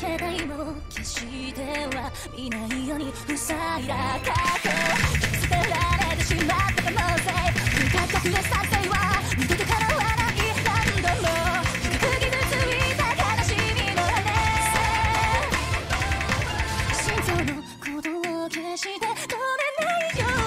けない今してはいないように塞いだ過去捨てられてしまった可能性見たか増やさせは二度と叶わない何度も釘ついた悲しみの羽心臓の鼓動を消して止めないよ